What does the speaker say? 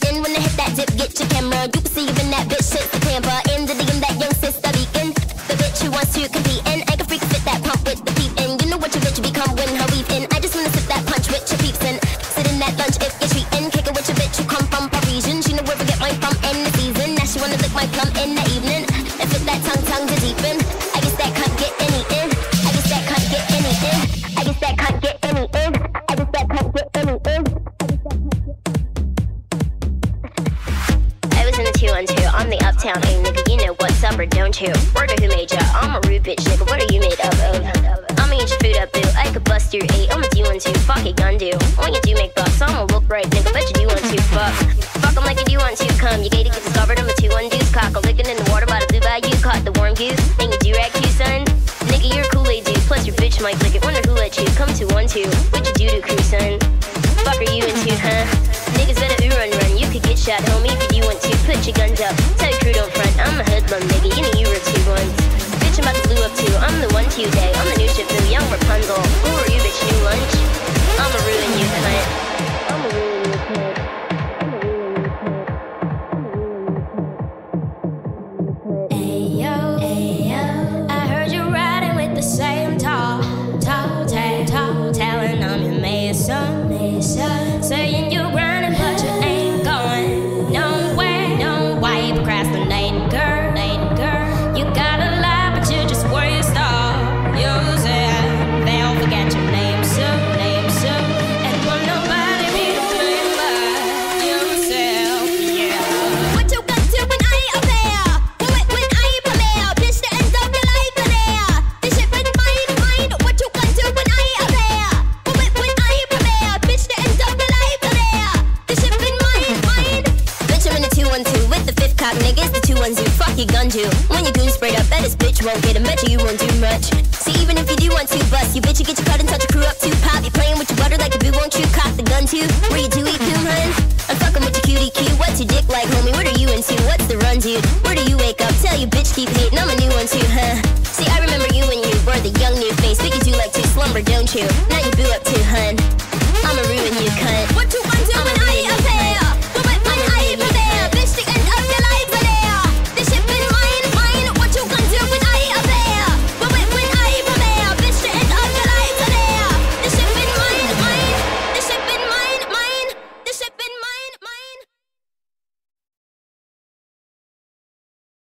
Then when I hit that dip, get your camera. You can see even that bitch shit the camera. In the DM, that young sister beacon. The bitch who wants to compete and I'm the uptown A nigga. You know what's up or don't you? Word of who made ya? I'm a rude bitch nigga. What are you made up of? I'ma eat your food up, boo. I could bust your eight. I'ma do one two. Fuck it, gun do. When you do make bucks, I'ma look right, nigga. Bet you do want to. Fuck. Fuck 'em like you do want to. Come, you gated, get discovered. I'm a two one deuce. Cock a licking in the water by the blue bayou. Caught the warm goose. And you do rag too, son. Nigga, you're a Kool-Aid dude. Plus your bitch might lick it. Wonder who let you come to one two. What you do to crew, son? Fuck are you into, huh? Niggas better ooh run run. You could get shot, homie, your guns up. Tell your crew don't front. I'm a hoodlum, nigga. You know you were two ones. Bitch, I'm about to blue up too. I'm the one today. I'm the new boo. Young Rapunzel. Who are you, bitch? New your gun to. When you goon sprayed up, bet this bitch won't get him. Bet you won't do much. See, even if you do want to bust, you bitch, you get your cut and touch your crew up too. Pop, you playing with your butter like a boo, won't you? Cock the gun too. Where you do eat coon, hun? I'm fucking with your cutie cue. What's your dick like, homie? What are you into? What's the run, dude? Where do you wake up? Tell you bitch keep hating. I'm a new one too, huh? See, I remember you when you were the young new face. But you do like to slumber, don't you? Now you boo up too, hun.